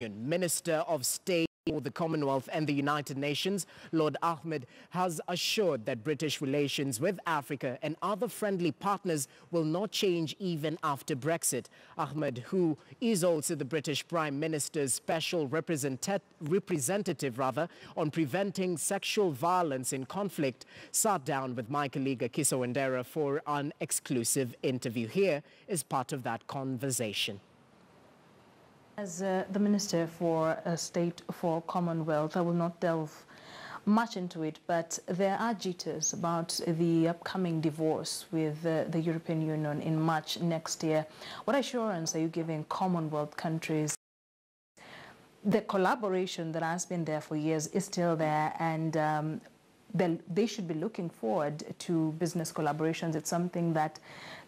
Minister of State for the Commonwealth and the United Nations, Lord Ahmad, has assured that British relations with Africa and other friendly partners will not change even after Brexit. Ahmad, who is also the British Prime Minister's special representative rather, on preventing sexual violence in conflict, sat down with my colleague Kisa Wandera for an exclusive interview. Here is part of that conversation. As uh, the Minister for uh, State for Commonwealth, I will not delve much into it, but there are jitters about the upcoming divorce with uh, the European Union in March next year. What assurance are you giving Commonwealth countries? The collaboration that has been there for years is still there, and um, they should be looking forward to business collaborations. It's something that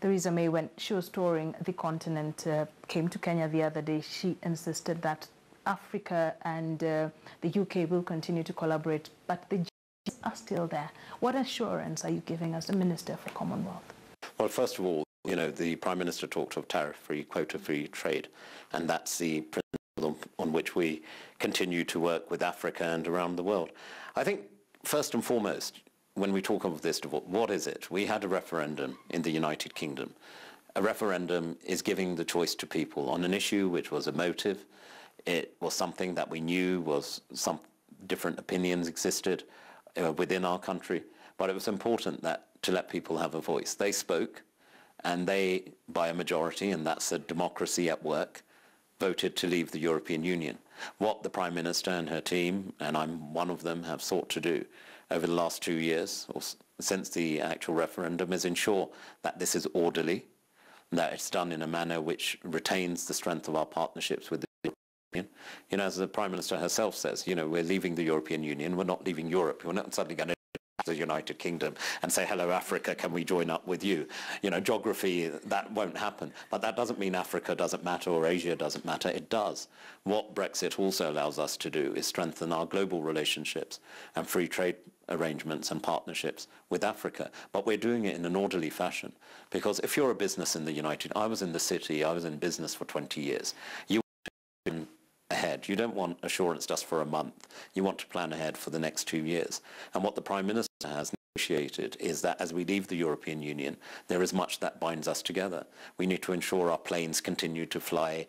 Theresa May, when she was touring the continent, uh, came to Kenya the other day. She insisted that Africa and uh, the UK will continue to collaborate, but the G's are still there. What assurance are you giving as the Minister for Commonwealth? Well, first of all, you know, the Prime Minister talked of tariff-free, quota-free trade, and that's the principle on which we continue to work with Africa and around the world. I think First and foremost, when we talk of this divorce, what is it? We had a referendum in the United Kingdom. A referendum is giving the choice to people on an issue which was emotive. It was something that we knew was some different opinions existed uh, within our country, but it was important that to let people have a voice. They spoke, and they, by a majority, and that's a democracy at work, voted to leave the European Union. What the Prime Minister and her team, and I'm one of them, have sought to do over the last two years, or since the actual referendum, is ensure that this is orderly, that it's done in a manner which retains the strength of our partnerships with the European. You know, as the Prime Minister herself says, you know, we're leaving the European Union, we're not leaving Europe, we're not suddenly going to the United Kingdom and say, hello, Africa, can we join up with you? You know, geography, that won't happen. But that doesn't mean Africa doesn't matter or Asia doesn't matter. It does. What Brexit also allows us to do is strengthen our global relationships and free trade arrangements and partnerships with Africa. But we're doing it in an orderly fashion. Because if you're a business in the United, I was in the city, I was in business for 20 years. You ahead. You don't want assurance just for a month. You want to plan ahead for the next two years. And what the Prime Minister has negotiated is that as we leave the European Union, there is much that binds us together. We need to ensure our planes continue to fly,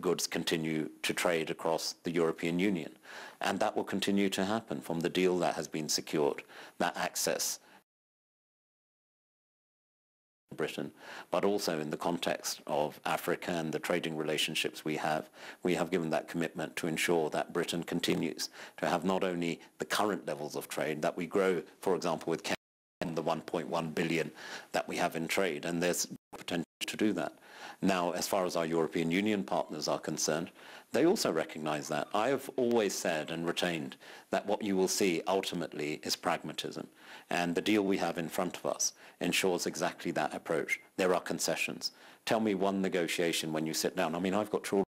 goods continue to trade across the European Union. And that will continue to happen from the deal that has been secured, that access Britain, but also in the context of Africa and the trading relationships we have, we have given that commitment to ensure that Britain continues to have not only the current levels of trade, that we grow, for example, with the 1.1 billion that we have in trade, and there's potential to do that. Now, as far as our European Union partners are concerned, they also recognize that. I have always said and retained that what you will see ultimately is pragmatism. And the deal we have in front of us ensures exactly that approach. There are concessions. Tell me one negotiation when you sit down. I mean, I've got children.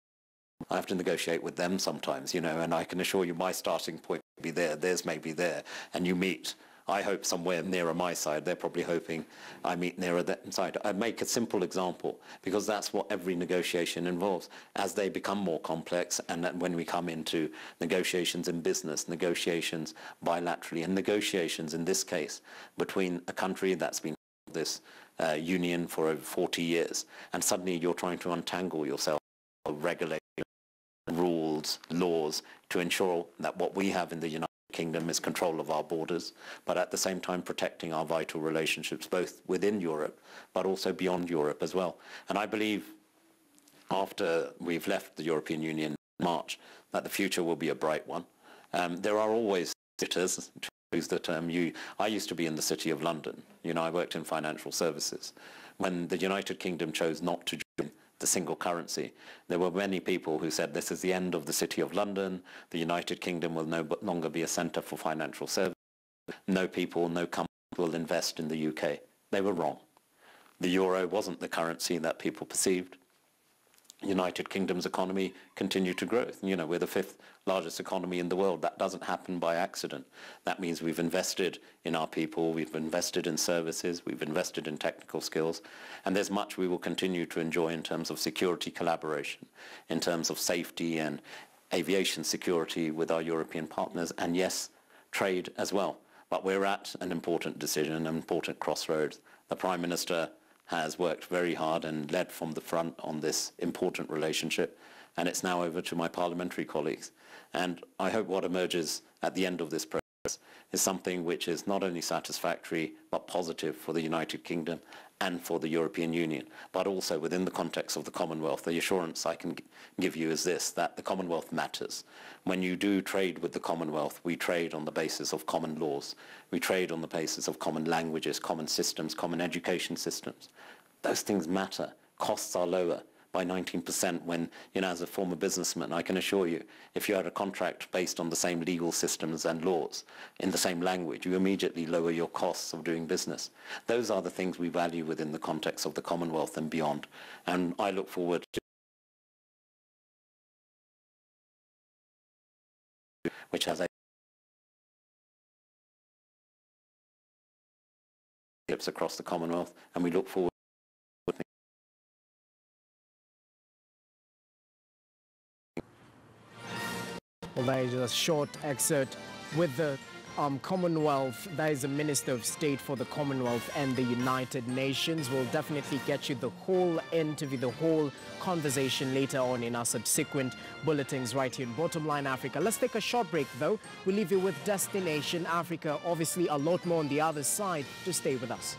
I have to negotiate with them sometimes, you know, and I can assure you my starting point may be there, theirs may be there, and you meet I hope somewhere nearer my side. They're probably hoping I meet nearer that side. I make a simple example because that's what every negotiation involves. As they become more complex and when we come into negotiations in business, negotiations bilaterally, and negotiations in this case between a country that's been this uh, union for over 40 years, and suddenly you're trying to untangle yourself, of regulate rules, laws, to ensure that what we have in the United Kingdom is control of our borders, but at the same time protecting our vital relationships both within Europe, but also beyond Europe as well. And I believe after we've left the European Union in March, that the future will be a bright one. Um, there are always jitters, to use the term. You, I used to be in the City of London. You know, I worked in financial services. When the United Kingdom chose not to the single currency. There were many people who said this is the end of the City of London, the United Kingdom will no longer be a centre for financial services, no people, no company will invest in the UK. They were wrong. The euro wasn't the currency that people perceived. United Kingdom's economy continued to grow. You know, we're the fifth largest economy in the world. That doesn't happen by accident. That means we've invested in our people, we've invested in services, we've invested in technical skills, and there's much we will continue to enjoy in terms of security collaboration, in terms of safety and aviation security with our European partners, and yes, trade as well. But we're at an important decision, an important crossroads. The Prime Minister has worked very hard and led from the front on this important relationship, and it's now over to my parliamentary colleagues. And I hope what emerges at the end of this process is something which is not only satisfactory but positive for the United Kingdom and for the European Union, but also within the context of the Commonwealth. The assurance I can give you is this, that the Commonwealth matters. When you do trade with the Commonwealth, we trade on the basis of common laws. We trade on the basis of common languages, common systems, common education systems. Those things matter. Costs are lower by 19% when, you know, as a former businessman, I can assure you, if you had a contract based on the same legal systems and laws in the same language, you immediately lower your costs of doing business. Those are the things we value within the context of the Commonwealth and beyond. And I look forward to which has a across the Commonwealth, and we look forward Well, there is a short excerpt with the um, Commonwealth. there is a Minister of State for the Commonwealth and the United Nations. We'll definitely get you the whole interview, the whole conversation later on in our subsequent bulletins right here in Bottom Line Africa. Let's take a short break, though. We'll leave you with Destination Africa. Obviously, a lot more on the other side. Just stay with us.